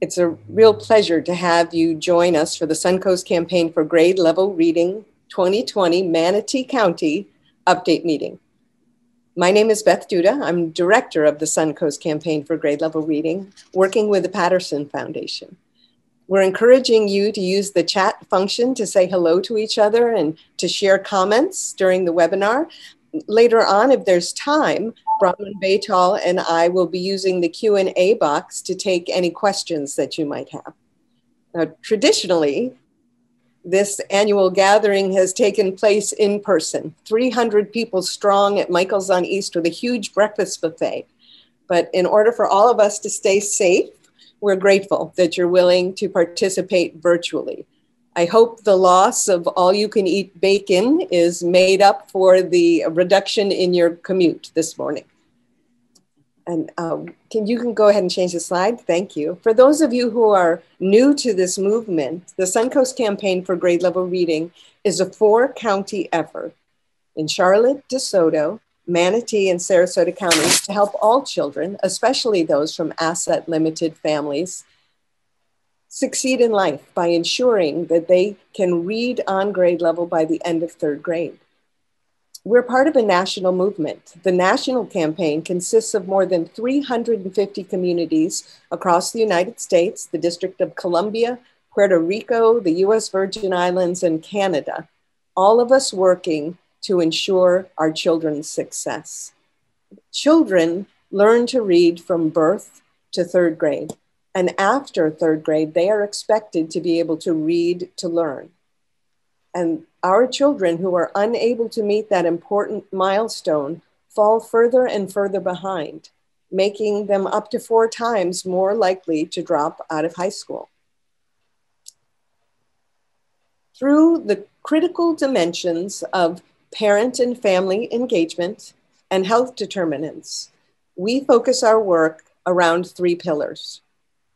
It's a real pleasure to have you join us for the Suncoast Campaign for Grade Level Reading 2020 Manatee County Update Meeting. My name is Beth Duda. I'm director of the Suncoast Campaign for Grade Level Reading, working with the Patterson Foundation. We're encouraging you to use the chat function to say hello to each other and to share comments during the webinar later on, if there's time, Bronwyn Beightol and I will be using the Q&A box to take any questions that you might have. Now, traditionally, this annual gathering has taken place in person, 300 people strong at Michael's on East with a huge breakfast buffet. But in order for all of us to stay safe, we're grateful that you're willing to participate virtually. I hope the loss of all you can eat bacon is made up for the reduction in your commute this morning. And um, can you can go ahead and change the slide? Thank you. For those of you who are new to this movement, the Suncoast Campaign for Grade Level Reading is a four county effort in Charlotte, DeSoto, Manatee, and Sarasota counties to help all children, especially those from asset limited families, succeed in life by ensuring that they can read on grade level by the end of third grade. We're part of a national movement. The national campaign consists of more than 350 communities across the United States, the District of Columbia, Puerto Rico, the US Virgin Islands, and Canada, all of us working to ensure our children's success. Children learn to read from birth to third grade. And after third grade, they are expected to be able to read to learn. And our children who are unable to meet that important milestone fall further and further behind, making them up to four times more likely to drop out of high school. Through the critical dimensions of parent and family engagement and health determinants, we focus our work around three pillars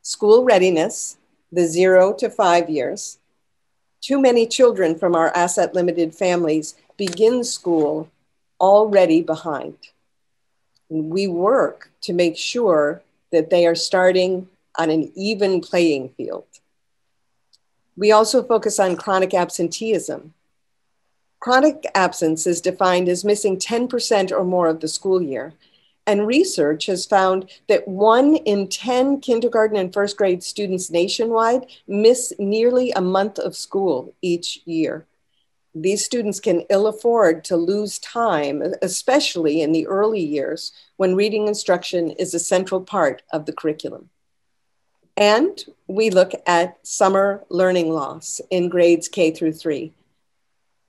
school readiness, the zero to five years. Too many children from our asset limited families begin school already behind. We work to make sure that they are starting on an even playing field. We also focus on chronic absenteeism. Chronic absence is defined as missing 10% or more of the school year. And research has found that one in 10 kindergarten and first grade students nationwide miss nearly a month of school each year. These students can ill afford to lose time, especially in the early years when reading instruction is a central part of the curriculum. And we look at summer learning loss in grades K through three.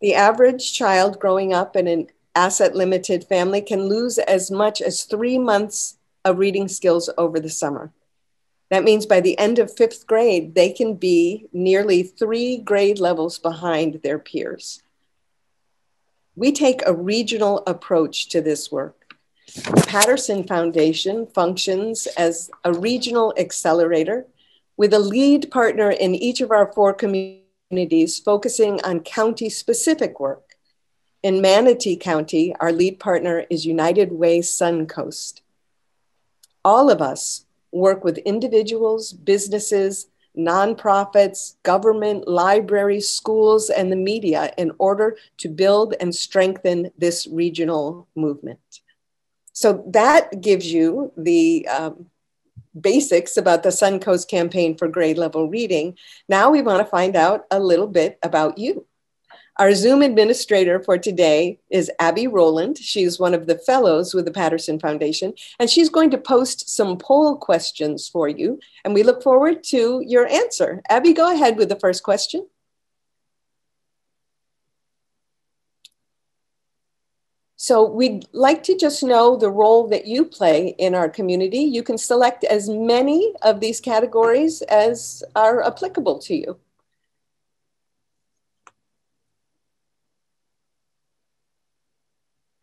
The average child growing up in an asset limited family can lose as much as three months of reading skills over the summer. That means by the end of fifth grade, they can be nearly three grade levels behind their peers. We take a regional approach to this work. The Patterson Foundation functions as a regional accelerator with a lead partner in each of our four communities focusing on county specific work. In Manatee County, our lead partner is United Way Suncoast. All of us work with individuals, businesses, nonprofits, government, libraries, schools, and the media in order to build and strengthen this regional movement. So that gives you the um, basics about the Suncoast campaign for grade level reading. Now we want to find out a little bit about you. Our Zoom administrator for today is Abby Rowland. She's one of the fellows with the Patterson Foundation, and she's going to post some poll questions for you. And we look forward to your answer. Abby, go ahead with the first question. So we'd like to just know the role that you play in our community. You can select as many of these categories as are applicable to you.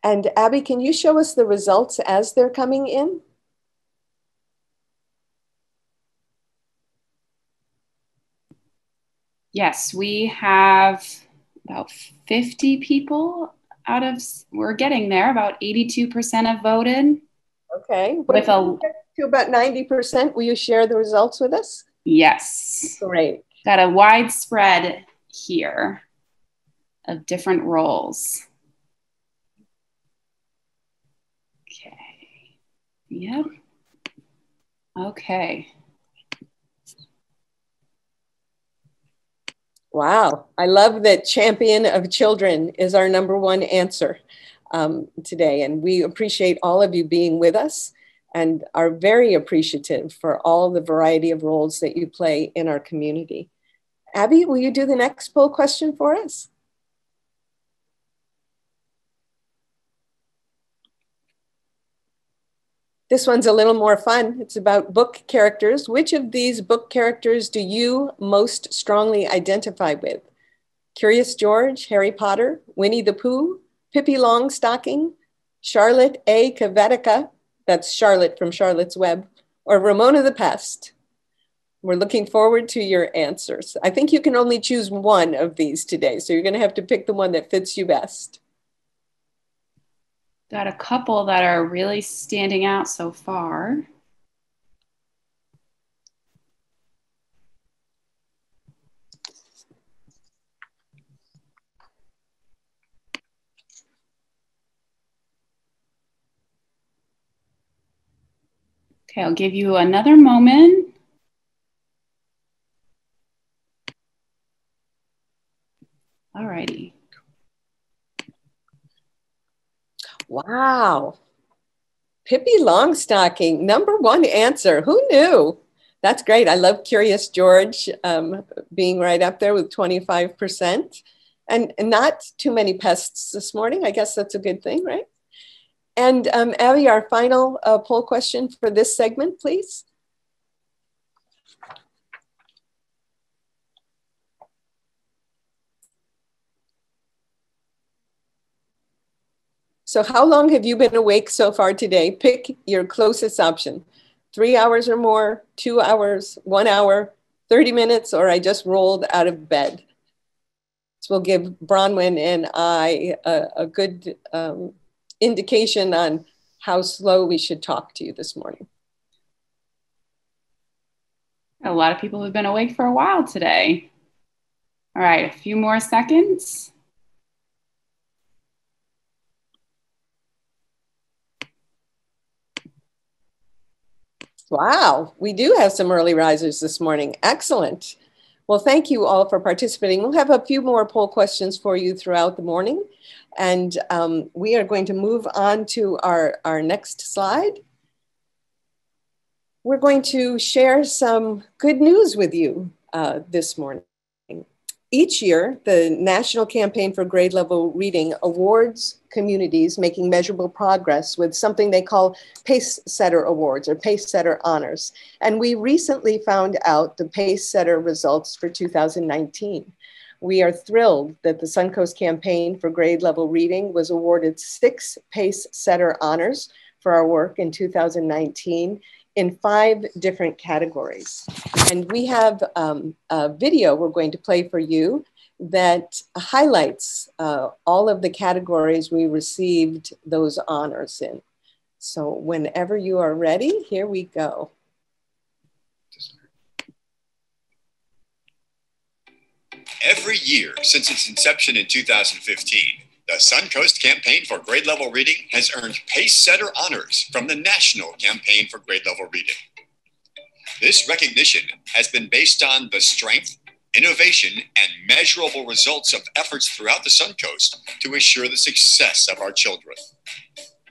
And Abby, can you show us the results as they're coming in? Yes, we have about 50 people out of, we're getting there, about 82% have voted. Okay. With a, to about 90%, will you share the results with us? Yes. Great. Got a widespread here of different roles. Yep. Okay. Wow. I love that champion of children is our number one answer um, today. And we appreciate all of you being with us and are very appreciative for all the variety of roles that you play in our community. Abby, will you do the next poll question for us? This one's a little more fun. It's about book characters. Which of these book characters do you most strongly identify with? Curious George, Harry Potter, Winnie the Pooh, Pippi Longstocking, Charlotte A. Cavatica, that's Charlotte from Charlotte's Web, or Ramona the Pest? We're looking forward to your answers. I think you can only choose one of these today, so you're going to have to pick the one that fits you best got a couple that are really standing out so far. Okay, I'll give you another moment. All righty. Wow. Pippi Longstocking, number one answer. Who knew? That's great. I love Curious George um, being right up there with 25%. And, and not too many pests this morning. I guess that's a good thing, right? And um, Abby, our final uh, poll question for this segment, please. So, how long have you been awake so far today? Pick your closest option three hours or more, two hours, one hour, 30 minutes, or I just rolled out of bed. This will give Bronwyn and I a, a good um, indication on how slow we should talk to you this morning. A lot of people have been awake for a while today. All right, a few more seconds. Wow, we do have some early risers this morning. Excellent. Well, thank you all for participating. We'll have a few more poll questions for you throughout the morning. And um, we are going to move on to our, our next slide. We're going to share some good news with you uh, this morning. Each year, the National Campaign for Grade Level Reading awards communities making measurable progress with something they call Pace Setter Awards or Pace Setter Honors. And we recently found out the Pace Setter results for 2019. We are thrilled that the Suncoast Campaign for Grade Level Reading was awarded six Pace Setter Honors for our work in 2019 in five different categories. And we have um, a video we're going to play for you that highlights uh, all of the categories we received those honors in. So whenever you are ready, here we go. Every year since its inception in 2015, the Suncoast Campaign for Grade Level Reading has earned Pace Setter honors from the National Campaign for Grade Level Reading. This recognition has been based on the strength, innovation, and measurable results of efforts throughout the Suncoast to ensure the success of our children.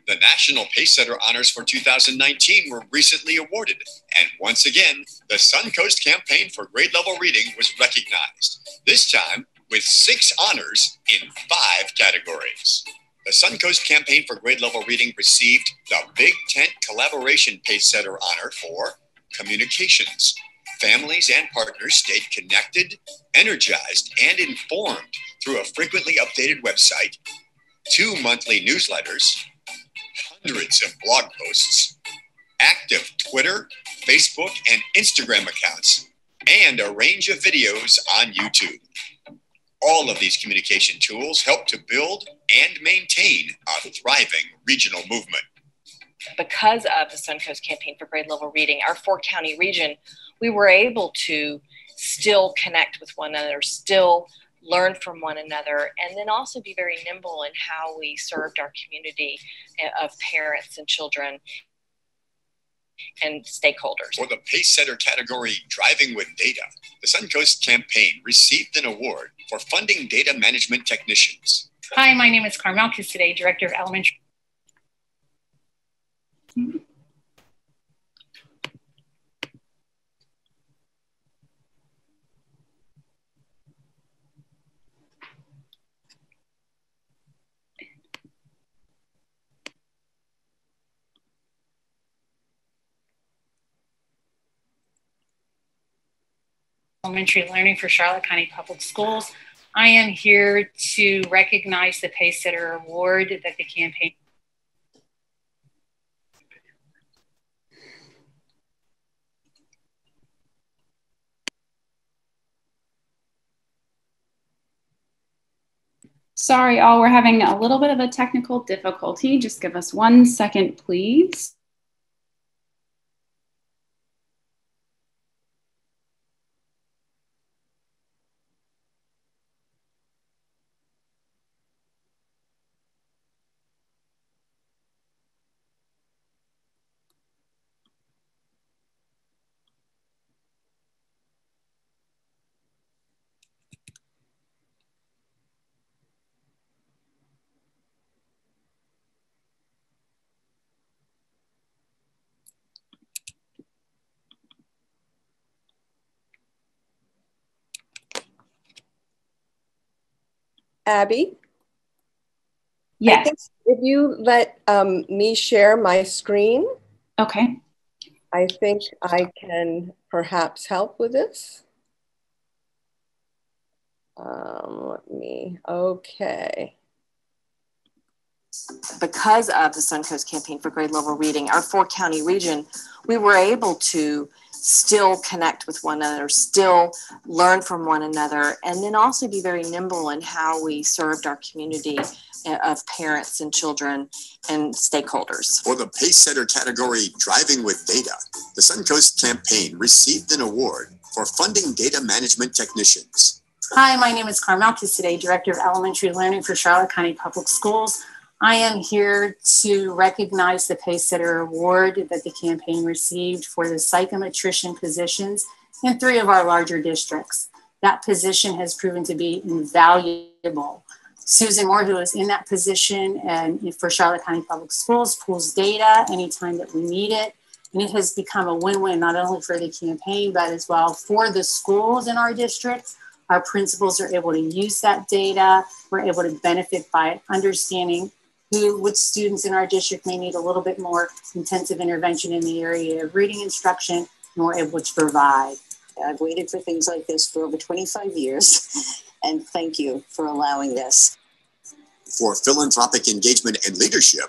The National Pace Setter Honors for 2019 were recently awarded, and once again, the Suncoast Campaign for Grade Level Reading was recognized, this time with six honors in five categories. The Suncoast Campaign for Grade Level Reading received the Big Tent Collaboration Pace Setter Honor for Communications. Families and partners stayed connected, energized, and informed through a frequently updated website, two monthly newsletters, hundreds of blog posts, active Twitter, Facebook, and Instagram accounts, and a range of videos on YouTube. All of these communication tools help to build and maintain a thriving regional movement. because of the Suncoast Campaign for Grade Level Reading, our four county region, we were able to still connect with one another, still learn from one another, and then also be very nimble in how we served our community eh, of parents and children and stakeholders. For the Pacesetter category, Driving with Data, the Suncoast campaign received an award for funding data management technicians. Hi, my name is Carmel Today, Director of Elementary. Elementary Learning for Charlotte County Public Schools. I am here to recognize the Pace Pacesetter Award that the campaign Sorry, all, we're having a little bit of a technical difficulty. Just give us one second, please. Abby? Yes. if you let um, me share my screen. Okay. I think I can perhaps help with this. Um, let me, okay. Because of the Suncoast Campaign for Grade Level Reading, our four county region, we were able to still connect with one another, still learn from one another, and then also be very nimble in how we served our community uh, of parents and children and stakeholders. For the Pacesetter category, Driving with Data, the Suncoast campaign received an award for funding data management technicians. Hi, my name is Carmel Kissiday, Director of Elementary Learning for Charlotte County Public Schools. I am here to recognize the Pacesetter Award that the campaign received for the psychometrician positions in three of our larger districts. That position has proven to be invaluable. Susan Moore, who is in that position and for Charlotte County Public Schools, pulls data anytime that we need it. And it has become a win-win not only for the campaign, but as well for the schools in our district. Our principals are able to use that data. We're able to benefit by understanding who, which students in our district may need a little bit more intensive intervention in the area of reading instruction, and we're able to provide. I've waited for things like this for over 25 years, and thank you for allowing this. For philanthropic engagement and leadership,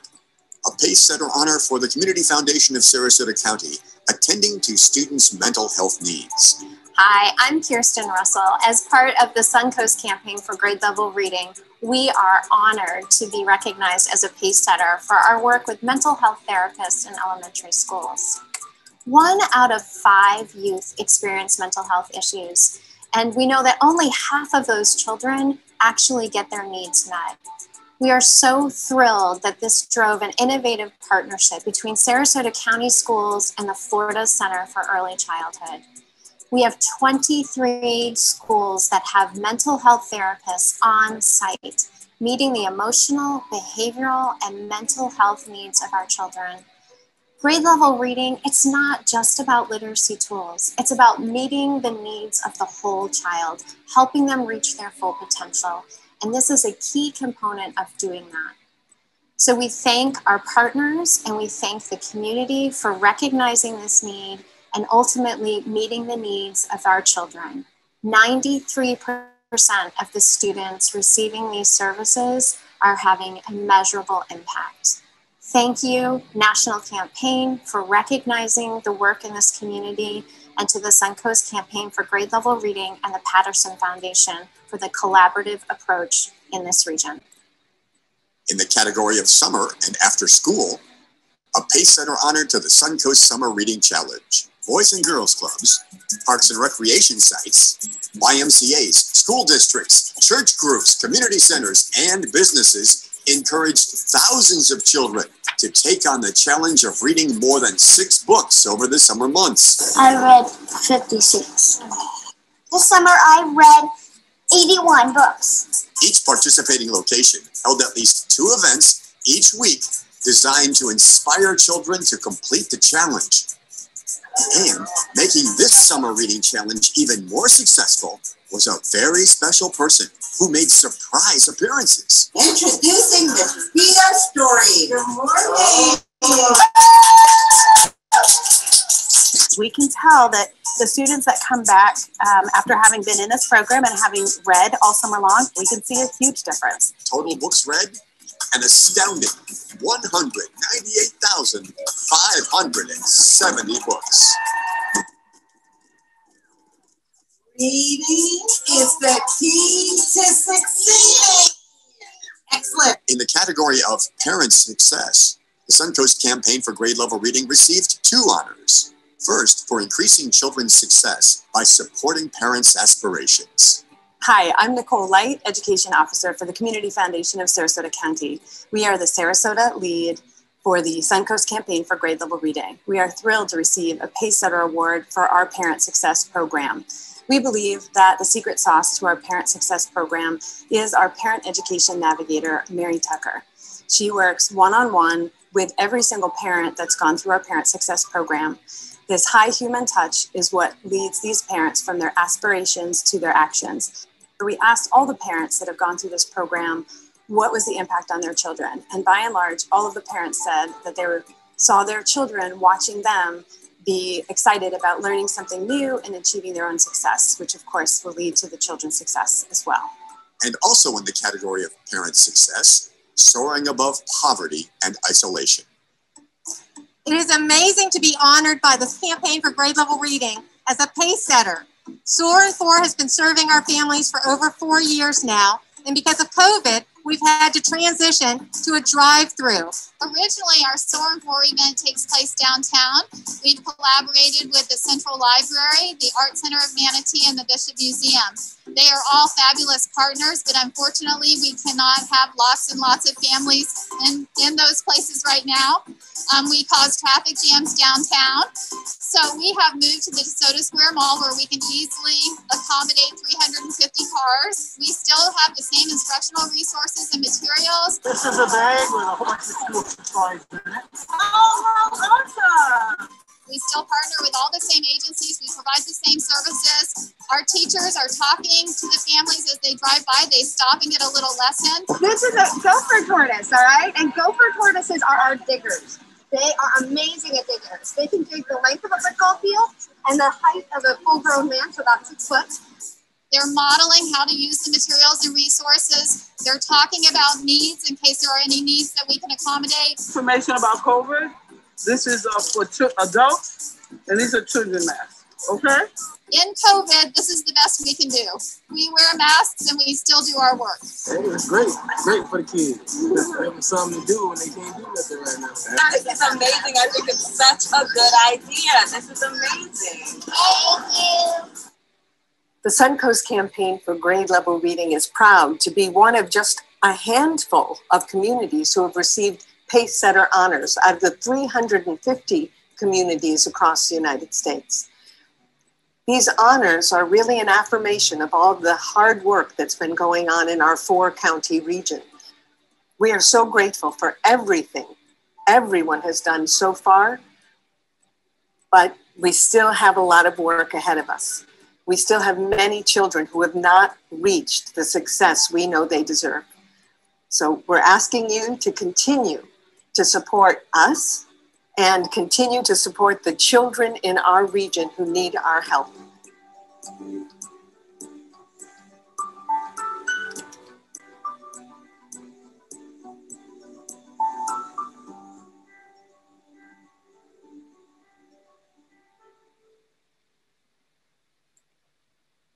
a Pacesetter honor for the Community Foundation of Sarasota County, attending to students' mental health needs. Hi, I'm Kirsten Russell. As part of the Suncoast campaign for grade level reading, we are honored to be recognized as a pace setter for our work with mental health therapists in elementary schools. One out of five youth experience mental health issues, and we know that only half of those children actually get their needs met. We are so thrilled that this drove an innovative partnership between Sarasota County Schools and the Florida Center for Early Childhood. We have 23 schools that have mental health therapists on site, meeting the emotional, behavioral, and mental health needs of our children. Grade level reading, it's not just about literacy tools. It's about meeting the needs of the whole child, helping them reach their full potential. And this is a key component of doing that. So we thank our partners and we thank the community for recognizing this need and ultimately meeting the needs of our children. 93% of the students receiving these services are having a measurable impact. Thank you, National Campaign, for recognizing the work in this community, and to the Suncoast Campaign for Grade Level Reading and the Patterson Foundation for the collaborative approach in this region. In the category of summer and after school, a pace setter honored to the Suncoast Summer Reading Challenge. Boys and Girls Clubs, parks and recreation sites, YMCAs, school districts, church groups, community centers, and businesses encouraged thousands of children to take on the challenge of reading more than six books over the summer months. I read 56. This summer I read 81 books. Each participating location held at least two events each week designed to inspire children to complete the challenge. And making this summer reading challenge even more successful was a very special person who made surprise appearances. Introducing the Peter story. Good morning. We can tell that the students that come back um, after having been in this program and having read all summer long, we can see a huge difference. Total books read an astounding 198,570 books. Reading is the key to succeeding. Excellent. In the category of parent success, the Suncoast Campaign for Grade Level Reading received two honors. First, for increasing children's success by supporting parents' aspirations. Hi, I'm Nicole Light, Education Officer for the Community Foundation of Sarasota County. We are the Sarasota lead for the Suncoast Campaign for Grade Level Reading. We are thrilled to receive a Pacesetter Award for our Parent Success Program. We believe that the secret sauce to our Parent Success Program is our Parent Education Navigator, Mary Tucker. She works one on one with every single parent that's gone through our Parent Success Program. This high human touch is what leads these parents from their aspirations to their actions. We asked all the parents that have gone through this program what was the impact on their children. And by and large, all of the parents said that they were, saw their children watching them be excited about learning something new and achieving their own success, which of course will lead to the children's success as well. And also in the category of parent success, soaring above poverty and isolation. It is amazing to be honored by the Campaign for Grade Level Reading as a pace setter. And 4 has been serving our families for over four years now, and because of COVID, we've had to transition to a drive-through. Originally, our SOAR and 4 event takes place downtown. We've collaborated with the Central Library, the Art Center of Manatee, and the Bishop Museum. They are all fabulous partners, but unfortunately, we cannot have lots and lots of families in, in those places right now. Um, we cause traffic jams downtown. So we have moved to the DeSoto Square Mall where we can easily accommodate 350 cars. We still have the same instructional resources and materials. This is a bag with a whole bunch of school supplies in it. Oh, awesome! We still partner with all the same agencies. We provide the same services. Our teachers are talking to the families as they drive by. They stop and get a little lesson. This is a gopher tortoise, all right? And gopher tortoises are our diggers. They are amazing at diggers. They can dig the length of a football field and the height of a full grown man, so about six foot. They're modeling how to use the materials and resources. They're talking about needs in case there are any needs that we can accommodate. Information about COVID. This is uh, for adults, and these are children masks. Okay? In COVID, this is the best we can do. We wear masks and we still do our work. Hey, it's great. Great for the kids. Give them something to do when they can't do nothing right now. This is amazing. I think it's such a good idea. This is amazing. Thank you. The Suncoast Campaign for Grade Level Reading is proud to be one of just a handful of communities who have received Pace Setter honors out of the 350 communities across the United States. These honors are really an affirmation of all the hard work that's been going on in our four county region. We are so grateful for everything everyone has done so far, but we still have a lot of work ahead of us. We still have many children who have not reached the success we know they deserve. So we're asking you to continue to support us and continue to support the children in our region who need our help.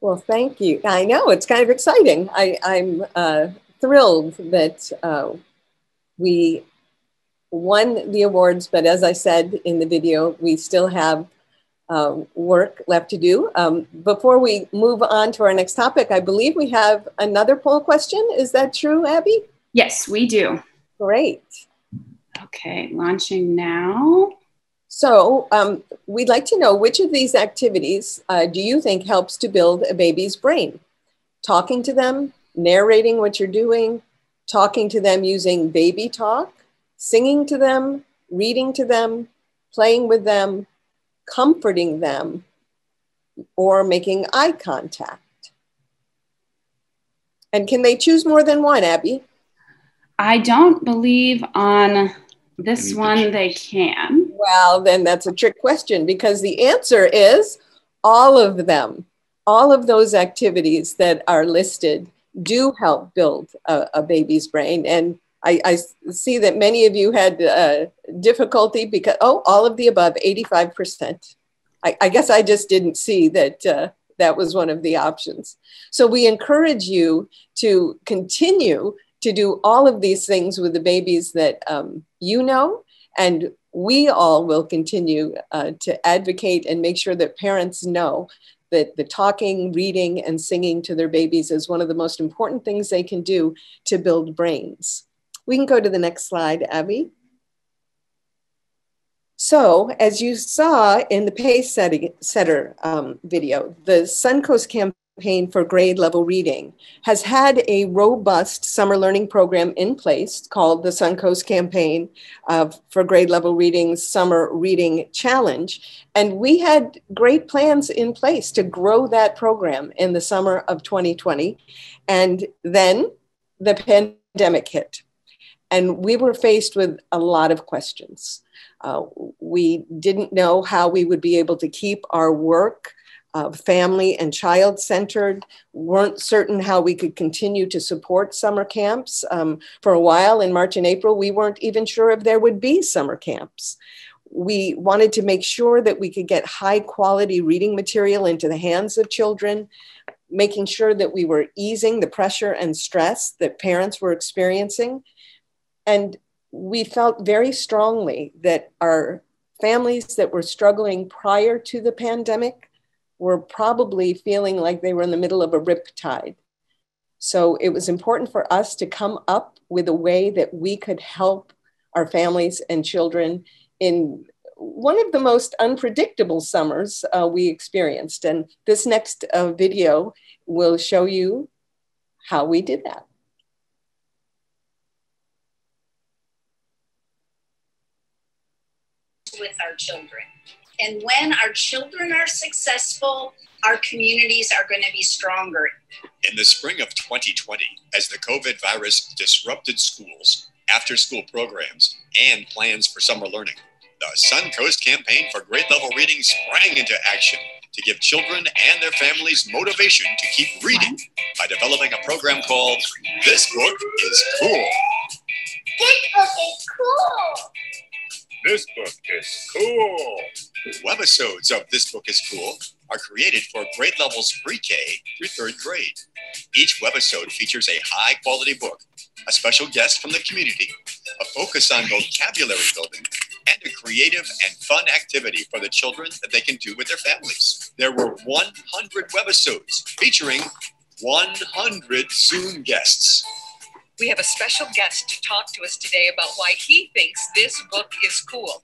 Well, thank you. I know it's kind of exciting. I, am uh, thrilled that uh, we won the awards, but as I said in the video, we still have um, work left to do. Um, before we move on to our next topic, I believe we have another poll question. Is that true, Abby? Yes, we do. Great. Okay, launching now. So um, we'd like to know which of these activities uh, do you think helps to build a baby's brain? Talking to them, narrating what you're doing, talking to them using baby talk, singing to them, reading to them, playing with them, comforting them, or making eye contact. And can they choose more than one, Abby? I don't believe on this one they can. Well, then that's a trick question because the answer is all of them. All of those activities that are listed do help build a, a baby's brain. And I, I, see that many of you had uh, difficulty because, oh, all of the above, 85%. I, I guess I just didn't see that uh, that was one of the options. So we encourage you to continue to do all of these things with the babies that um, you know, and we all will continue uh, to advocate and make sure that parents know that the talking, reading, and singing to their babies is one of the most important things they can do to build brains. We can go to the next slide, Abby. So, as you saw in the Pace Setter um, video, the Suncoast campaign campaign for grade level reading has had a robust summer learning program in place called the Suncoast Campaign uh, for Grade Level Reading's Summer Reading Challenge. And we had great plans in place to grow that program in the summer of 2020. And then the pandemic hit. And we were faced with a lot of questions. Uh, we didn't know how we would be able to keep our work uh, family and child centered, weren't certain how we could continue to support summer camps. Um, for a while in March and April, we weren't even sure if there would be summer camps. We wanted to make sure that we could get high quality reading material into the hands of children, making sure that we were easing the pressure and stress that parents were experiencing. And we felt very strongly that our families that were struggling prior to the pandemic were probably feeling like they were in the middle of a rip tide. So it was important for us to come up with a way that we could help our families and children in one of the most unpredictable summers uh, we experienced. And this next uh, video will show you how we did that. With our children. And when our children are successful, our communities are going to be stronger. In the spring of 2020, as the COVID virus disrupted schools, after school programs, and plans for summer learning, the Suncoast campaign for grade level reading sprang into action to give children and their families motivation to keep reading by developing a program called This Book is Cool. This book is cool. This book is cool. Webisodes of This Book is Cool are created for grade levels pre-K through third grade. Each webisode features a high-quality book, a special guest from the community, a focus on vocabulary building, and a creative and fun activity for the children that they can do with their families. There were 100 webisodes featuring 100 Zoom guests. We have a special guest to talk to us today about why he thinks this book is cool.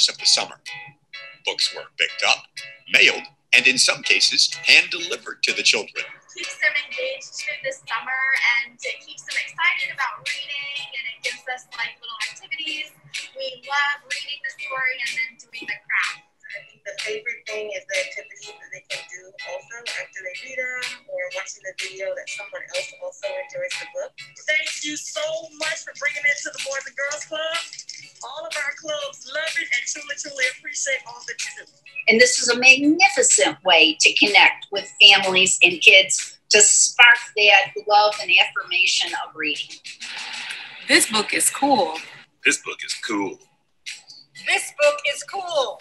course of the summer. Books were picked up, mailed, and in some cases, hand delivered to the children. Keeps them engaged through the summer and it keeps them excited about reading and it gives us like little activities. We love reading the story and then And this is a magnificent way to connect with families and kids to spark that love and affirmation of reading. This book is cool. This book is cool. This book is cool.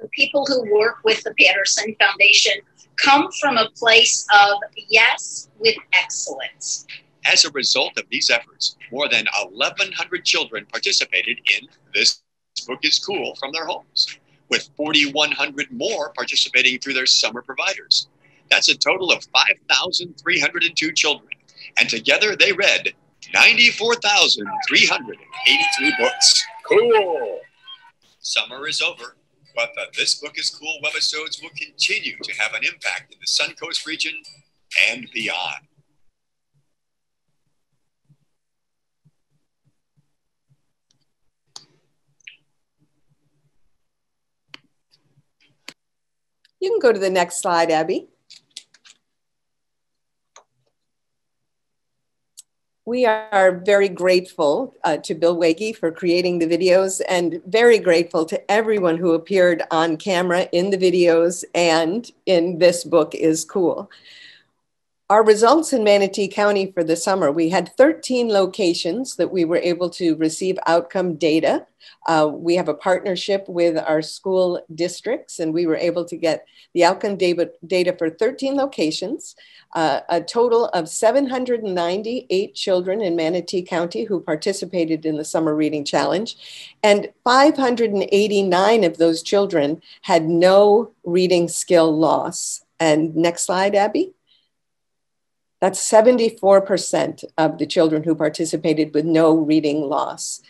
The people who work with the Patterson Foundation come from a place of yes with excellence. As a result of these efforts, more than 1,100 children participated in This Book is Cool from their homes, with 4,100 more participating through their summer providers. That's a total of 5,302 children. And together they read 94,383 books. Cool. Summer is over, but the This Book is Cool webisodes will continue to have an impact in the Suncoast region and beyond. You can go to the next slide, Abby. We are very grateful uh, to Bill Wege for creating the videos and very grateful to everyone who appeared on camera in the videos and in this book is cool. Our results in Manatee County for the summer, we had 13 locations that we were able to receive outcome data. Uh, we have a partnership with our school districts, and we were able to get the outcome data, for 13 locations. Uh, a total of 798 children in Manatee County who participated in the Summer Reading Challenge, and 589 of those children had no reading skill loss. And next slide, Abby. That's 74% of the children who participated with no reading loss.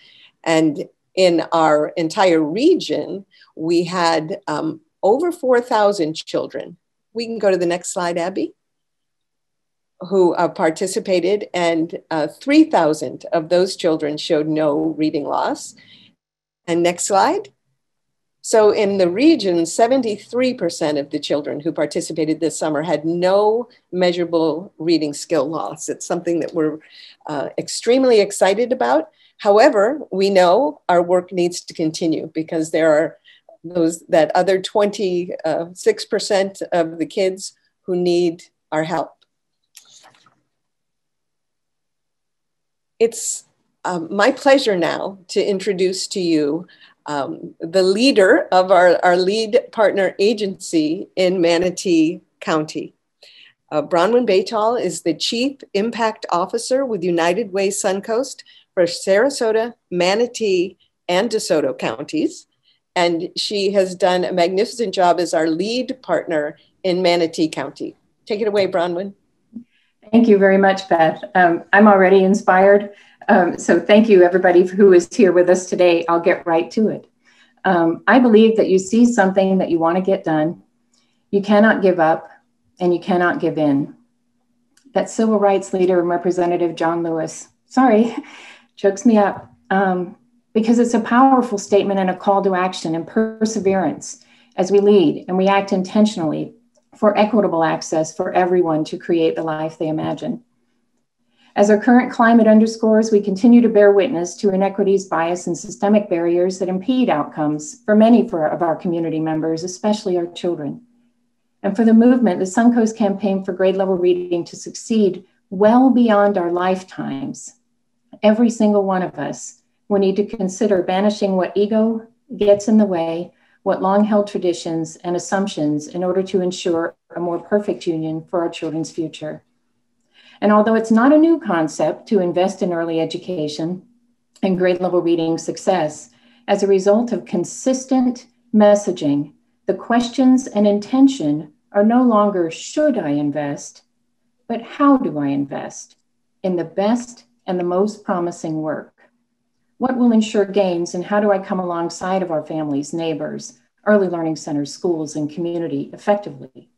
And in our entire region, we had um, over 4,000 children. We can go to the next slide, Abby, who uh, participated, and uh, 3,000 of those children showed no reading loss. And next slide. So in the region, 73% of the children who participated this summer had no measurable reading skill loss. It's something that we're uh, extremely excited about. However, we know our work needs to continue because there are those that other 26% uh, of the kids who need our help. It's um, my pleasure now to introduce to you um, the leader of our, our lead partner agency in Manatee County. Uh, Bronwyn Beightol is the Chief Impact Officer with United Way Suncoast for Sarasota, Manatee, and DeSoto counties. And she has done a magnificent job as our lead partner in Manatee County. Take it away, Bronwyn. Thank you very much, Beth. Um, I'm already inspired. Um, so thank you, everybody who is here with us today. I'll get right to it. Um, I believe that you see something that you want to get done. You cannot give up and you cannot give in. That civil rights leader and Representative John Lewis, sorry, chokes me up um, because it's a powerful statement and a call to action and perseverance as we lead and we act intentionally for equitable access for everyone to create the life they imagine. As our current climate underscores, we continue to bear witness to inequities, bias, and systemic barriers that impede outcomes for many for, of our community members, especially our children. And for the movement, the Suncoast campaign for grade level reading to succeed well beyond our lifetimes, every single one of us will need to consider banishing what ego gets in the way, what long held traditions and assumptions in order to ensure a more perfect union for our children's future. And although it's not a new concept to invest in early education and grade level reading success, as a result of consistent messaging, the questions and intention are no longer should I invest, but how do I invest in the best and the most promising work? What will ensure gains and how do I come alongside of our families, neighbors, early learning centers, schools, and community effectively?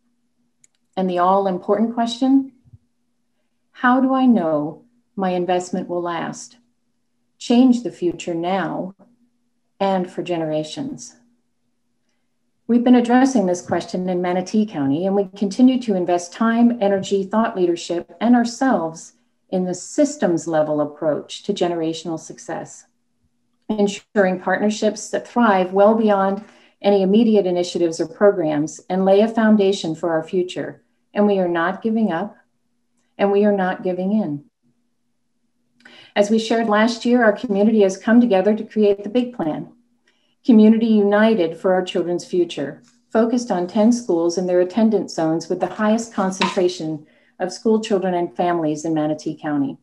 And the all important question how do I know my investment will last, change the future now, and for generations? We've been addressing this question in Manatee County, and we continue to invest time, energy, thought leadership, and ourselves in the systems level approach to generational success ensuring partnerships that thrive well beyond any immediate initiatives or programs and lay a foundation for our future. And we are not giving up and we are not giving in. As we shared last year, our community has come together to create the big plan Community United for Our Children's Future, focused on 10 schools and their attendance zones with the highest concentration of school children and families in Manatee County.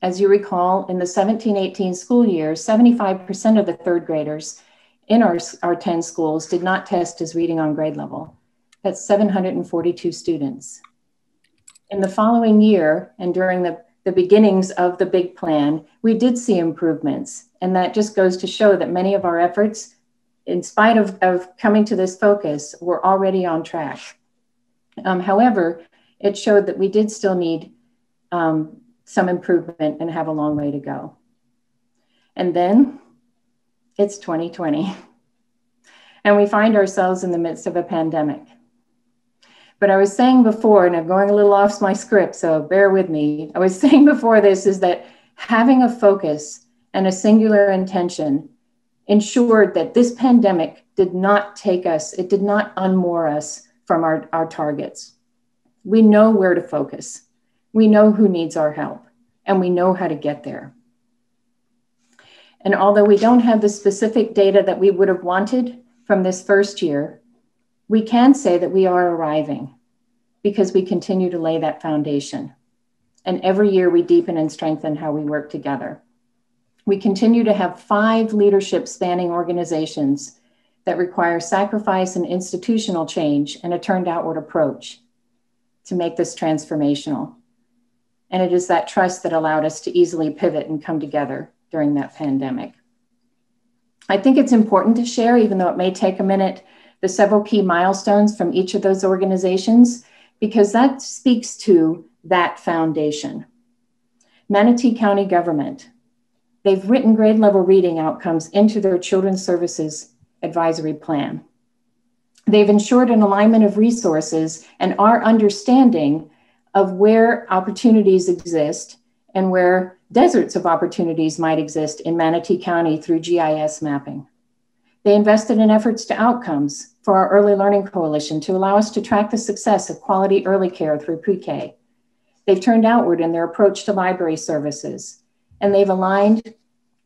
As you recall, in the 17 18 school year, 75% of the third graders in our, our 10 schools did not test as reading on grade level. That's 742 students. In the following year, and during the, the beginnings of the big plan, we did see improvements. And that just goes to show that many of our efforts, in spite of, of coming to this focus, were already on track. Um, however, it showed that we did still need um, some improvement and have a long way to go. And then it's 2020, and we find ourselves in the midst of a pandemic. But I was saying before, and I'm going a little off my script, so bear with me. I was saying before this is that having a focus and a singular intention ensured that this pandemic did not take us, it did not unmoor us from our, our targets. We know where to focus. We know who needs our help and we know how to get there. And although we don't have the specific data that we would have wanted from this first year, we can say that we are arriving because we continue to lay that foundation. And every year we deepen and strengthen how we work together. We continue to have five leadership spanning organizations that require sacrifice and institutional change and a turned outward approach to make this transformational. And it is that trust that allowed us to easily pivot and come together during that pandemic. I think it's important to share, even though it may take a minute, the several key milestones from each of those organizations, because that speaks to that foundation. Manatee County government, they've written grade level reading outcomes into their Children's Services Advisory Plan. They've ensured an alignment of resources and our understanding of where opportunities exist and where deserts of opportunities might exist in Manatee County through GIS mapping. They invested in efforts to outcomes for our Early Learning Coalition to allow us to track the success of quality early care through pre K. They've turned outward in their approach to library services, and they've aligned.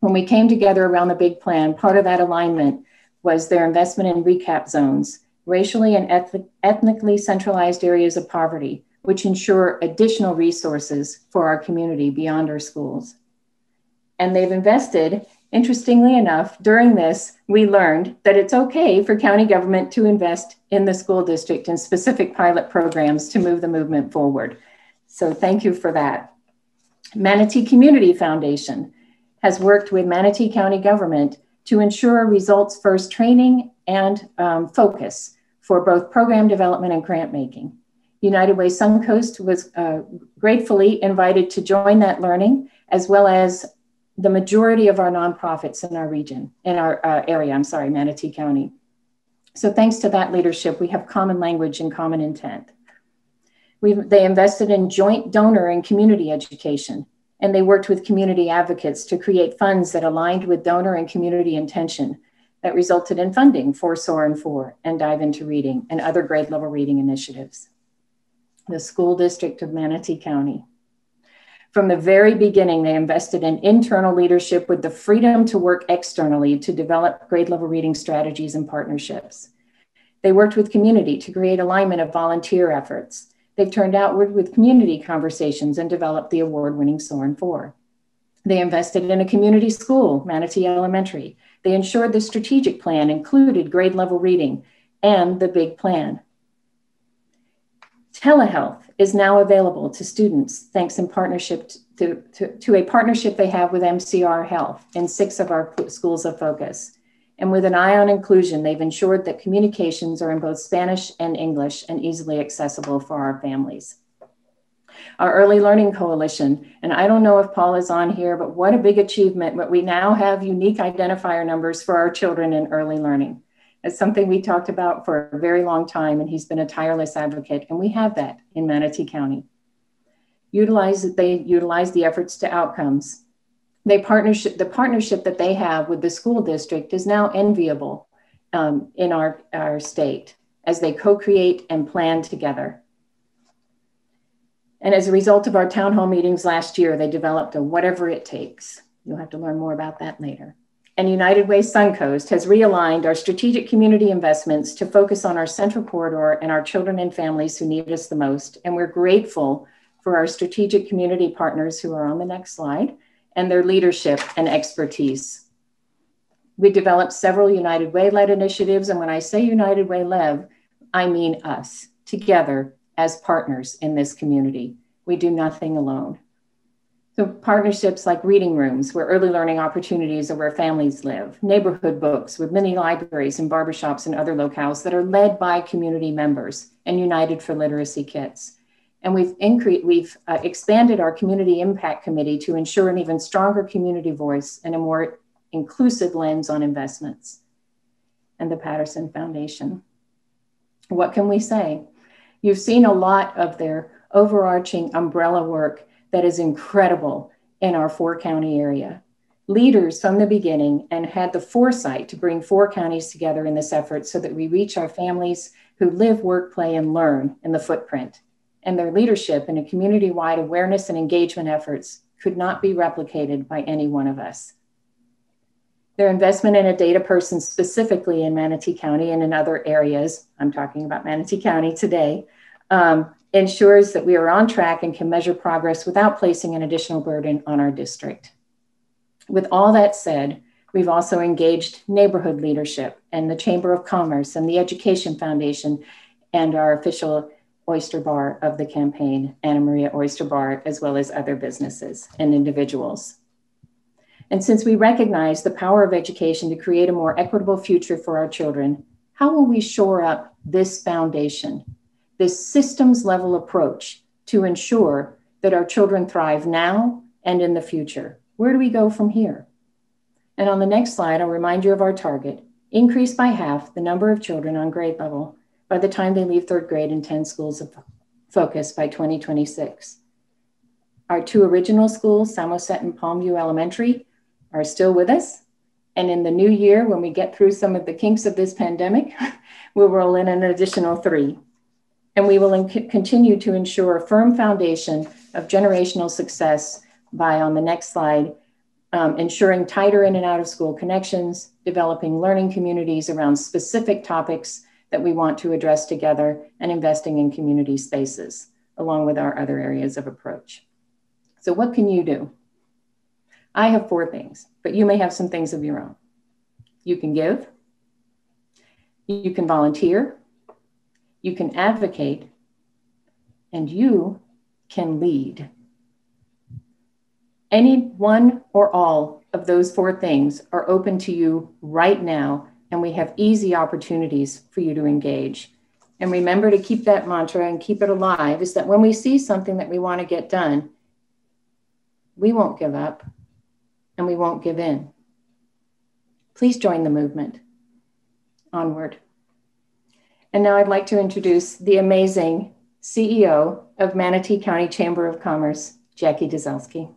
When we came together around the big plan, part of that alignment was their investment in recap zones, racially and ethnically centralized areas of poverty, which ensure additional resources for our community beyond our schools. And they've invested, interestingly enough, during this, we learned that it's okay for county government to invest in the school district in specific pilot programs to move the movement forward. So thank you for that. Manatee Community Foundation has worked with Manatee County government to ensure results first training and um, focus for both program development and grant making. United Way Suncoast was uh, gratefully invited to join that learning, as well as the majority of our nonprofits in our region, in our uh, area, I'm sorry, Manatee County. So thanks to that leadership, we have common language and common intent. We've, they invested in joint donor and community education, and they worked with community advocates to create funds that aligned with donor and community intention that resulted in funding for SOAR and 4 and Dive into Reading and other grade level reading initiatives the school district of Manatee County. From the very beginning, they invested in internal leadership with the freedom to work externally to develop grade level reading strategies and partnerships. They worked with community to create alignment of volunteer efforts. They've turned outward with community conversations and developed the award winning SOAR 4. They invested in a community school, Manatee Elementary. They ensured the strategic plan included grade level reading and the big plan Telehealth is now available to students thanks in partnership to, to, to, a partnership they have with MCR Health in six of our schools of focus. And with an eye on inclusion, they've ensured that communications are in both Spanish and English and easily accessible for our families. Our Early Learning Coalition, and I don't know if Paul is on here, but what a big achievement. But we now have unique identifier numbers for our children in early learning. It's something we talked about for a very long time, and he's been a tireless advocate, and we have that in Manatee County. Utilize, they utilize the efforts to outcomes. They partnership, the partnership that they have with the school district is now enviable um, in our, our state as they co-create and plan together. And as a result of our town hall meetings last year, they developed a whatever it takes. You'll have to learn more about that later and United Way Suncoast has realigned our strategic community investments to focus on our central corridor and our children and families who need us the most. And we're grateful for our strategic community partners who are on the next slide and their leadership and expertise. We developed several United Way led initiatives. And when I say United Way led, I mean us together as partners in this community. We do nothing alone. So partnerships like reading rooms where early learning opportunities are where families live, neighborhood books with many libraries and barbershops and other locales that are led by community members and United for Literacy kits. And we've increased, we've uh, expanded our community impact committee to ensure an even stronger community voice and a more inclusive lens on investments. And the Patterson Foundation. What can we say? You've seen a lot of their overarching umbrella work that is incredible in our four county area. Leaders from the beginning and had the foresight to bring four counties together in this effort so that we reach our families who live, work, play, and learn in the footprint. And their leadership in a community wide awareness and engagement efforts could not be replicated by any one of us. Their investment in a data person specifically in Manatee County and in other areas, I'm talking about Manatee County today, um, ensures that we are on track and can measure progress without placing an additional burden on our district. With all that said, we've also engaged neighborhood leadership and the Chamber of Commerce and the Education Foundation and our official oyster bar of the campaign, Anna Maria Oyster Bar, as well as other businesses and individuals. And since we recognize the power of education to create a more equitable future for our children, how will we shore up this foundation this systems level approach to ensure that our children thrive now and in the future. Where do we go from here? And on the next slide, I'll remind you of our target increase by half the number of children on grade level by the time they leave third grade in 10 schools of focus by 2026. Our two original schools, Samoset and Palmview Elementary, are still with us. And in the new year, when we get through some of the kinks of this pandemic, we'll roll in an additional three and we will continue to ensure a firm foundation of generational success by, on the next slide, um, ensuring tighter in and out of school connections, developing learning communities around specific topics that we want to address together, and investing in community spaces, along with our other areas of approach. So, what can you do? I have four things, but you may have some things of your own. You can give, you can volunteer, you can advocate, and you can lead. Any one or all of those four things are open to you right now, and we have easy opportunities for you to engage. And remember to keep that mantra and keep it alive is that when we see something that we want to get done, we won't give up and we won't give in. Please join the movement. Onward. And now I'd like to introduce the amazing CEO of Manatee County Chamber of Commerce, Jackie Dzelski.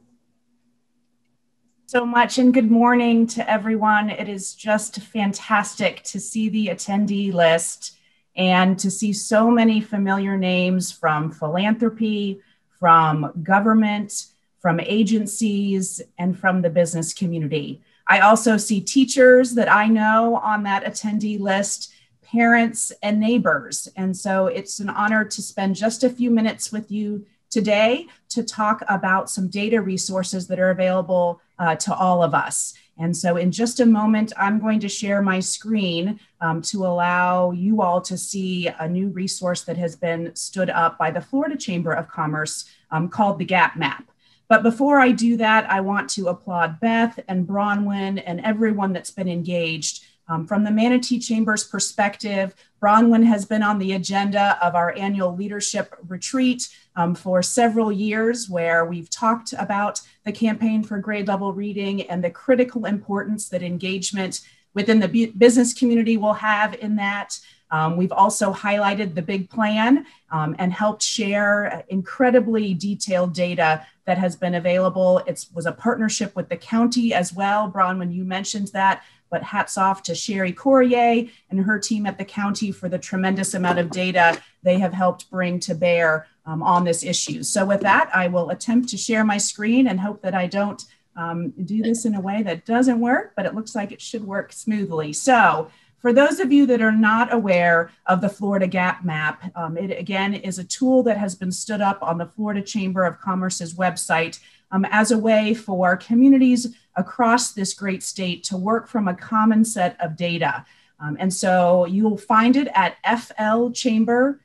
So much and good morning to everyone. It is just fantastic to see the attendee list and to see so many familiar names from philanthropy, from government, from agencies, and from the business community. I also see teachers that I know on that attendee list parents, and neighbors. And so it's an honor to spend just a few minutes with you today to talk about some data resources that are available uh, to all of us. And so, in just a moment, I'm going to share my screen um, to allow you all to see a new resource that has been stood up by the Florida Chamber of Commerce um, called the Gap Map. But before I do that, I want to applaud Beth and Bronwyn and everyone that's been engaged. Um, from the Manatee Chamber's perspective, Bronwyn has been on the agenda of our annual leadership retreat um, for several years, where we've talked about the campaign for grade level reading and the critical importance that engagement within the business community will have in that. Um, we've also highlighted the big plan um, and helped share incredibly detailed data that has been available. It was a partnership with the county as well. Bronwyn you mentioned that, but hats off to Cheri Coryea and her team at the county for the tremendous amount of data they have helped bring to bear um, on this issue. So with that, I will attempt to share my screen and hope that I don't um, do this in a way that doesn't work, but it looks like it should work smoothly. So for those of you that are not aware of the Florida Gap Map, um, it again is a tool that has been stood up on the Florida Chamber of Commerce's website um, as a way for communities across this great state to work from a common set of data. Um, and so you'll find it at flchamber.com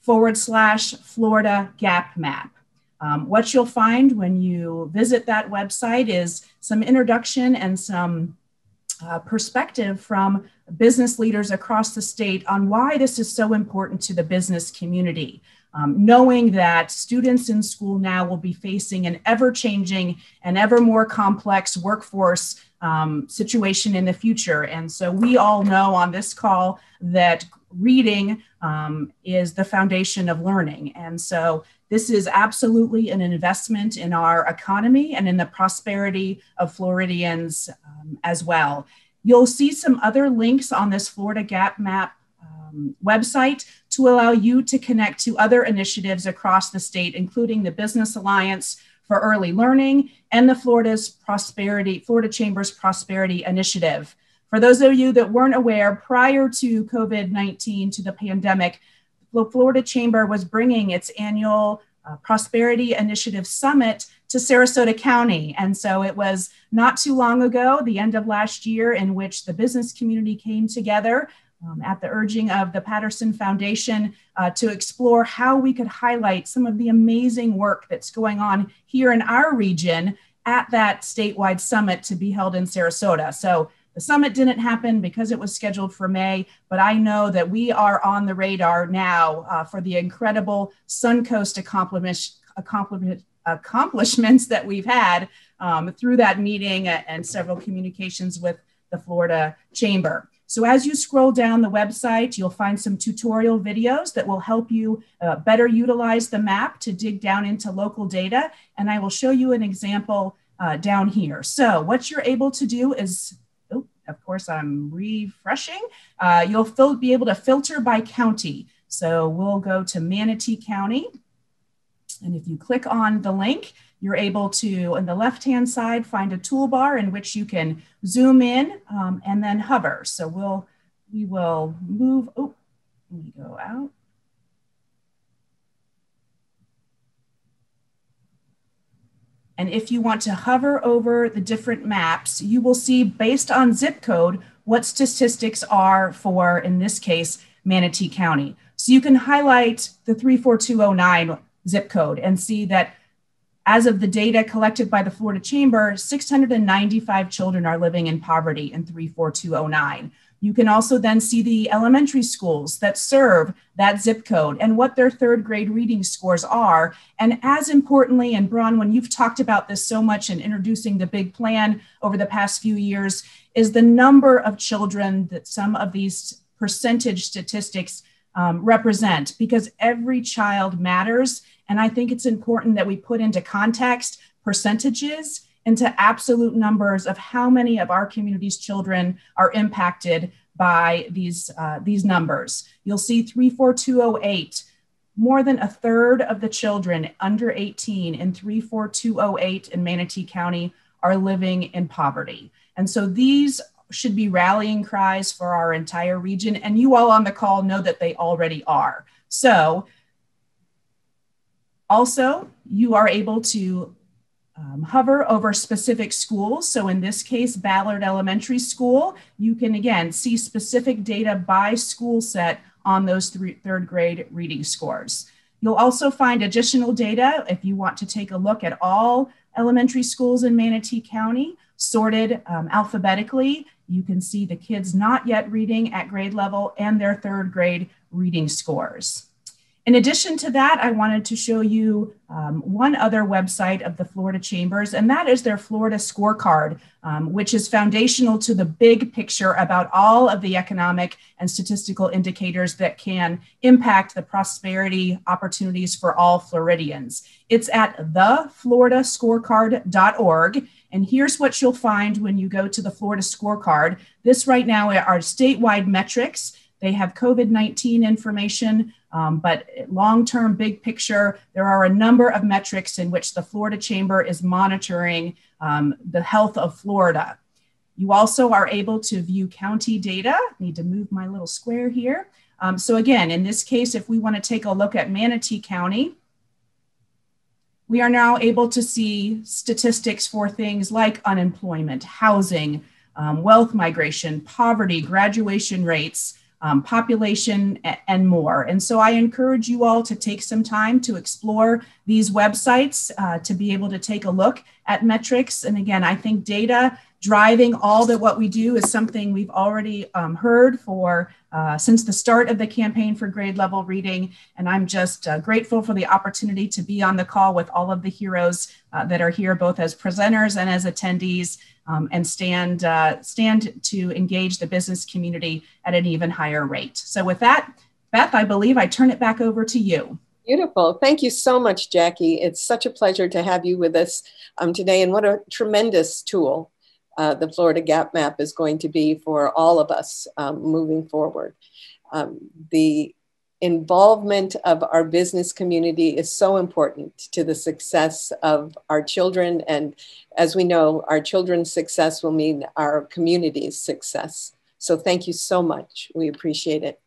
forward slash Florida Gap Map. Um, what you'll find when you visit that website is some introduction and some uh, perspective from business leaders across the state on why this is so important to the business community. Um, knowing that students in school now will be facing an ever changing and ever more complex workforce um, situation in the future. And so we all know on this call that reading um, is the foundation of learning. And so this is absolutely an investment in our economy and in the prosperity of Floridians um, as well. You'll see some other links on this Florida Gap Map um, website to allow you to connect to other initiatives across the state, including the Business Alliance for Early Learning and the Florida's Prosperity, Florida Chamber's Prosperity Initiative. For those of you that weren't aware, prior to COVID 19, to the pandemic, the Florida Chamber was bringing its annual uh, Prosperity Initiative Summit to Sarasota County. And so it was not too long ago, the end of last year, in which the business community came together um, at the urging of the Patterson Foundation uh, to explore how we could highlight some of the amazing work that's going on here in our region at that statewide summit to be held in Sarasota. So the summit didn't happen because it was scheduled for May, but I know that we are on the radar now uh, for the incredible Suncoast accomplishments that we've had um, through that meeting and several communications with the Florida Chamber. So as you scroll down the website, you'll find some tutorial videos that will help you uh, better utilize the map to dig down into local data. And I will show you an example uh, down here. So what you're able to do is of course, I'm refreshing. Uh, you'll be able to filter by county. So we'll go to Manatee County. If you click on the link, you're able to, on the left-hand side, find a toolbar in which you can zoom in um, and then hover. So we'll, we will move, oh, let me go out. And if you want to hover over the different maps, you will see based on zip code what statistics are for, in this case, Manatee County. So you can highlight the 34209 zip code and see that as of the data collected by the Florida Chamber, 695 children are living in poverty in 34209. You can also then see the elementary schools that serve that zip code and what their third grade reading scores are. And as importantly, and Bronwyn you've talked about this so much in introducing the big plan over the past few years, is the number of children that some of these percentage statistics um, represent, because every child matters. And I think it's important that we put into context percentages into absolute numbers of how many of our community's children are impacted by these, uh, these numbers. You'll see 34208, more than a third of the children under 18 in 34208 in Manatee County are living in poverty. And so these should be rallying cries for our entire region. And you all on the call know that they already are. So also, you are able to um, hover over specific schools. So in this case, Ballard Elementary School, you can again see specific data by school set on those three, third grade reading scores. You'll also find additional data if you want to take a look at all elementary schools in Manatee County sorted um, alphabetically. You can see the kids not yet reading at grade level and their third grade reading scores. In addition to that, I wanted to show you um, one other website of the Florida Chambers, and that is their Florida Scorecard, um, which is foundational to the big picture about all of the economic and statistical indicators that can impact the prosperity opportunities for all Floridians. It's at thefloridascorecard.org. And here's what you'll find when you go to the Florida Scorecard. This right now are statewide metrics. They have COVID 19 information, um, but long term, big picture, there are a number of metrics in which the Florida Chamber is monitoring um, the health of Florida. You also are able to view county data. Need to move my little square here. Um, so, again, in this case, if we want to take a look at Manatee County, we are now able to see statistics for things like unemployment, housing, um, wealth migration, poverty, graduation rates, um, population, and more. And so I encourage you all to take some time to explore these websites uh, to be able to take a look at metrics. And again, I think data driving all that what we do is something we've already um, heard for uh, since the start of the campaign for grade level reading. And I'm just uh, grateful for the opportunity to be on the call with all of the heroes uh, that are here, both as presenters and as attendees um, and stand, uh, stand to engage the business community at an even higher rate. So with that, Beth, I believe I turn it back over to you. Beautiful. Thank you so much, Jackie. It's such a pleasure to have you with us um, today, and what a tremendous tool uh, the Florida Gap Map is going to be for all of us um, moving forward. Um, the involvement of our business community is so important to the success of our children. And as we know, our children's success will mean our community's success. So thank you so much. We appreciate it.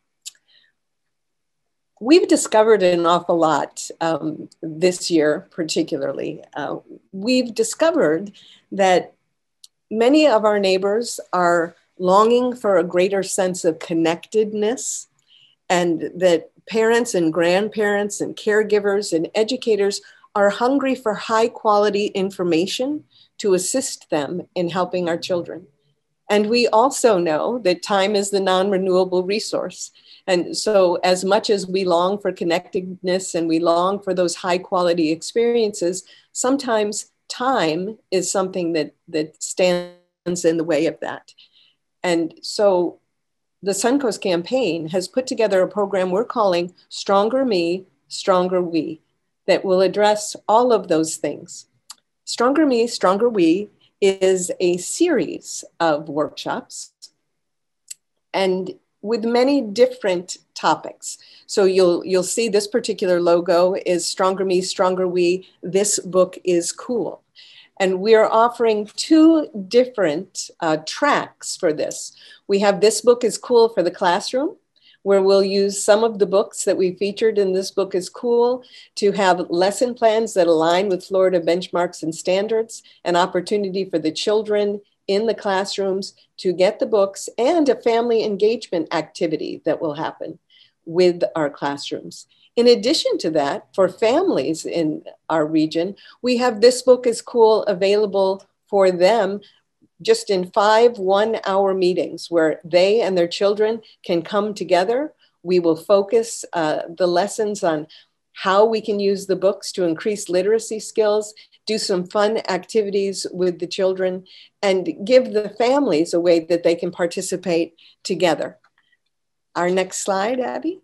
We've discovered an awful lot um, this year, particularly. Uh, we've discovered that many of our neighbors are longing for a greater sense of connectedness and that parents and grandparents and caregivers and educators are hungry for high quality information to assist them in helping our children. And we also know that time is the non renewable resource. And so, as much as we long for connectedness and we long for those high quality experiences, sometimes time is something that, that stands in the way of that. And so, the Suncoast campaign has put together a program we're calling Stronger Me, Stronger We, that will address all of those things. Stronger Me, Stronger We is a series of workshops and with many different topics. So you'll you'll see this particular logo is Stronger Me, Stronger We. This book is cool. And we are offering two different uh, tracks for this. We have This Book is Cool for the Classroom, where we'll use some of the books that we featured in This Book is Cool to have lesson plans that align with Florida benchmarks and standards, an opportunity for the children in the classrooms to get the books, and a family engagement activity that will happen with our classrooms. In addition to that, for families in our region, we have This Book is Cool available for them just in five one hour meetings where they and their children can come together. We will focus uh, the lessons on how we can use the books to increase literacy skills, do some fun activities with the children, and give the families a way that they can participate together. Our next slide, Abby.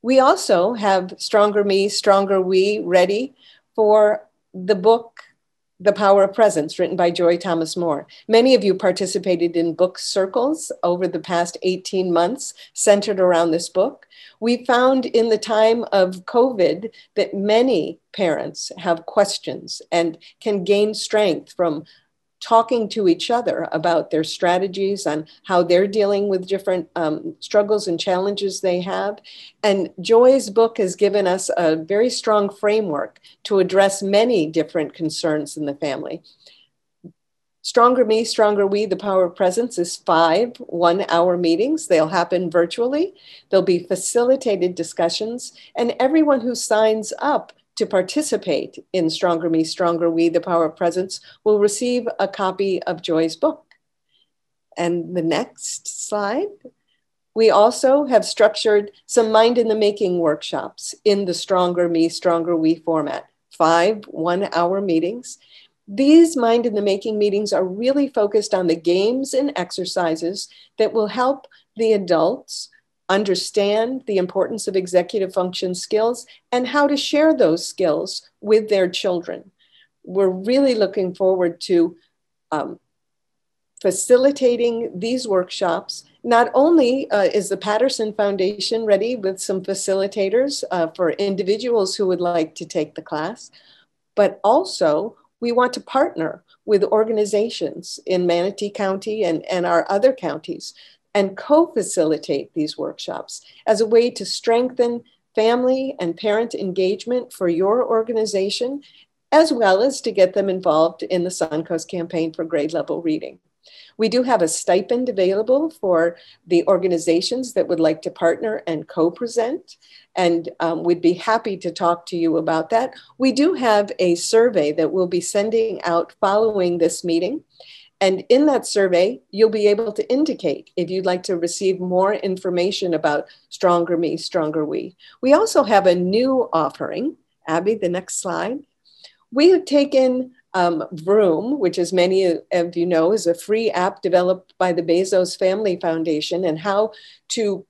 We also have Stronger Me, Stronger We ready for the book, The Power of Presence, written by Joy Thomas Moore. Many of you participated in book circles over the past 18 months centered around this book. We found in the time of COVID that many parents have questions and can gain strength from talking to each other about their strategies on how they're dealing with different um, struggles and challenges they have. And Joy's book has given us a very strong framework to address many different concerns in the family. Stronger Me, Stronger We, The Power of Presence is five one hour meetings. They'll happen virtually. There'll be facilitated discussions, and everyone who signs up to participate in Stronger Me, Stronger We, The Power of Presence will receive a copy of Joy's book. And the next slide. We also have structured some mind in the making workshops in the Stronger Me, Stronger We format, five one hour meetings. These mind in the making meetings are really focused on the games and exercises that will help the adults understand the importance of executive function skills and how to share those skills with their children. We're really looking forward to um, facilitating these workshops. Not only uh, is the Patterson Foundation ready with some facilitators uh, for individuals who would like to take the class, but also we want to partner with organizations in Manatee County and, and our other counties and co facilitate these workshops as a way to strengthen family and parent engagement for your organization, as well as to get them involved in the Suncoast campaign for grade level reading. We do have a stipend available for the organizations that would like to partner and co present, and um, we'd be happy to talk to you about that. We do have a survey that we'll be sending out following this meeting. And in that survey, you'll be able to indicate if you'd like to receive more information about Stronger Me, Stronger We. We also have a new offering. Abby, the next slide. We have taken um, Vroom, which, as many of you know, is a free app developed by the Bezos Family Foundation, and how to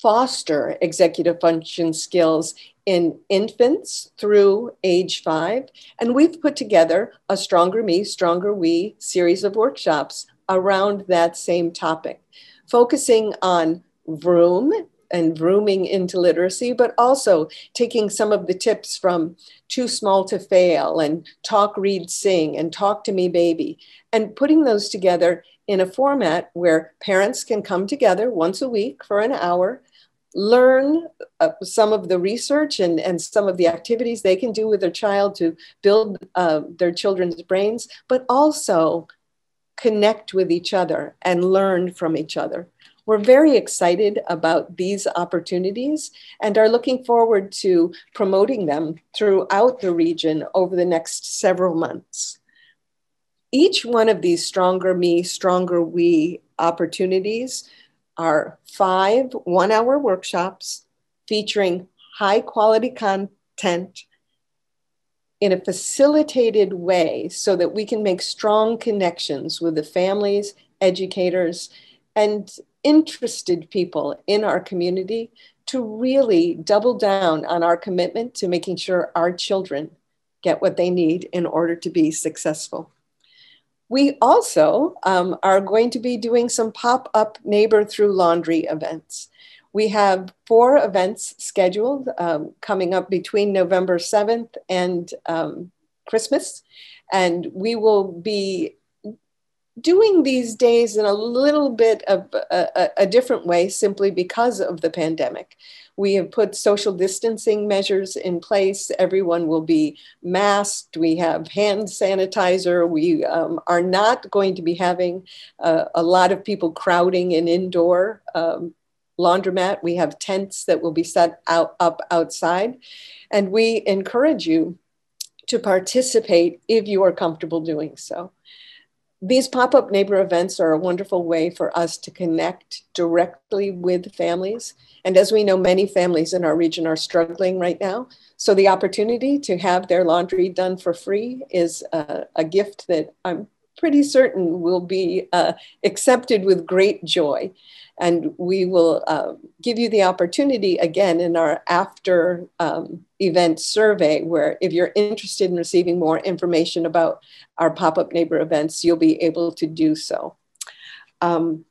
foster executive function skills in infants through age five. And we've put together a Stronger Me, Stronger We series of workshops around that same topic, focusing on Vroom and vrooming into literacy, but also taking some of the tips from Too Small to Fail and Talk, Read, Sing and Talk to Me Baby, and putting those together in a format where parents can come together once a week for an hour learn uh, some of the research and, and some of the activities they can do with their child to build uh, their children's brains, but also connect with each other and learn from each other. We're very excited about these opportunities and are looking forward to promoting them throughout the region over the next several months. Each one of these Stronger Me, Stronger We opportunities are five one hour workshops featuring high quality content in a facilitated way so that we can make strong connections with the families, educators, and interested people in our community to really double down on our commitment to making sure our children get what they need in order to be successful. We also um, are going to be doing some pop up neighbor through laundry events. We have four events scheduled um, coming up between November 7th and um, Christmas. And we will be doing these days in a little bit of a, a, different way simply because of the pandemic. We have put social distancing measures in place. Everyone will be masked. We have hand sanitizer. We um, are not going to be having uh, a lot of people crowding in indoor um, laundromat. We have tents that will be set out up outside. And we encourage you to participate if you are comfortable doing so. These pop up neighbor events are a wonderful way for us to connect directly with families. And as we know, many families in our region are struggling right now. So the opportunity to have their laundry done for free is a, a gift that I'm pretty certain will be uh, accepted with great joy. And we will uh, give you the opportunity again in our after um, event survey, where if you're interested in receiving more information about our pop up neighbor events, you'll be able to do so. Um,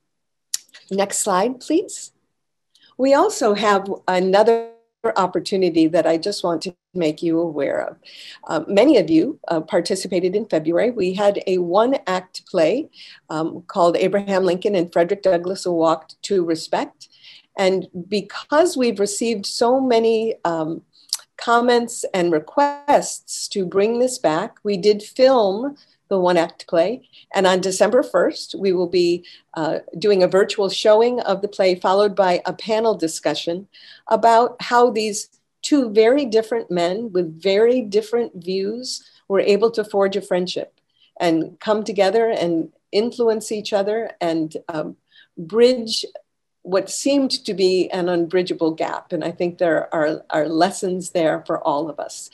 next slide, please. We also have another opportunity that I just want to make you aware of. Uh, many of you uh, participated in February. We had a one act play um, called Abraham Lincoln and Frederick Douglass A Walk to Respect. And because we've received so many um, comments and requests to bring this back, we did film the one act play. And on December 1st, we will be uh, doing a virtual showing of the play, followed by a panel discussion about how these two very different men with very different views were able to forge a friendship and come together and influence each other and um, bridge what seemed to be an unbridgeable gap. And I think there are, are lessons there for all of us.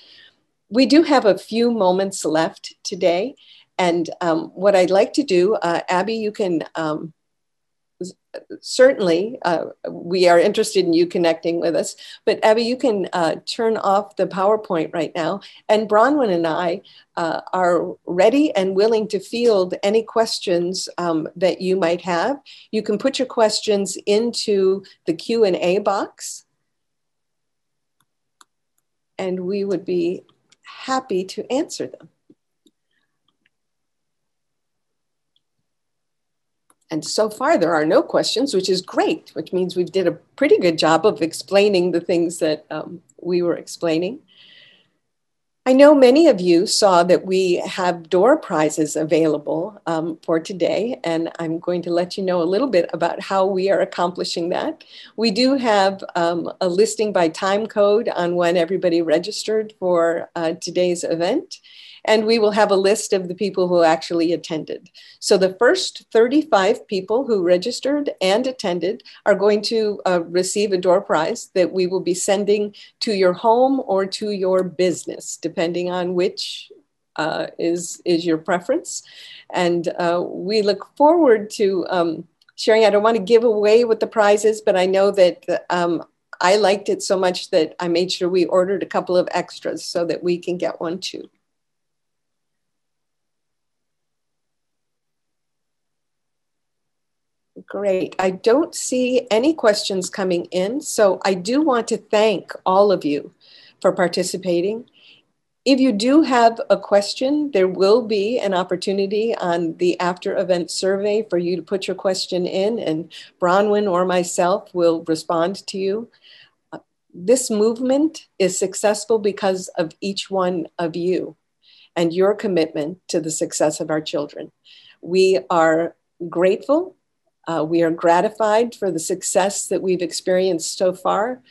We do have a few moments left today. And um, what I'd like to do, uh, Abby, you can um, certainly, uh, we are interested in you connecting with us, but Abby, you can uh, turn off the PowerPoint right now. And Bronwyn and I uh, are ready and willing to field any questions um, that you might have. You can put your questions into the Q&A box. And we would be happy to answer them. And so far, there are no questions, which is great, which means we did a pretty good job of explaining the things that um, we were explaining. I know many of you saw that we have door prizes available um, for today, and I'm going to let you know a little bit about how we are accomplishing that. We do have um, a listing by time code on when everybody registered for uh, today's event and we will have a list of the people who actually attended. So the first 35 people who registered and attended are going to uh, receive a door prize that we will be sending to your home or to your business, depending on which uh, is, is your preference. And uh, we look forward to um, sharing. I don't want to give away what the prize is, but I know that um, I liked it so much that I made sure we ordered a couple of extras so that we can get one too. Great. I don't see any questions coming in. So I do want to thank all of you for participating. If you do have a question, there will be an opportunity on the after event survey for you to put your question in, and Bronwyn or myself will respond to you. Uh, this movement is successful because of each one of you and your commitment to the success of our children. We are grateful uh, we are gratified for the success that we've experienced so far,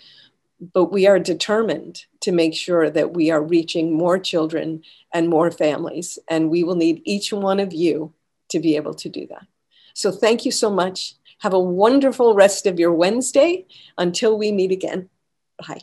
but we are determined to make sure that we are reaching more children and more families. And we will need each one of you to be able to do that. So thank you so much. Have a wonderful rest of your Wednesday until we meet again. Bye.